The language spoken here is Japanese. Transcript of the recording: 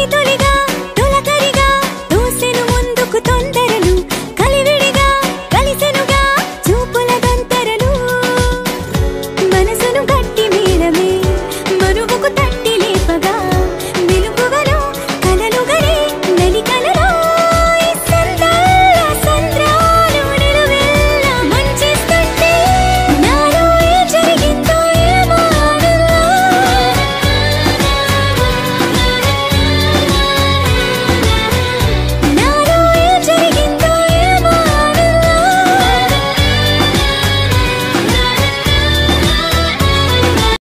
に鳥が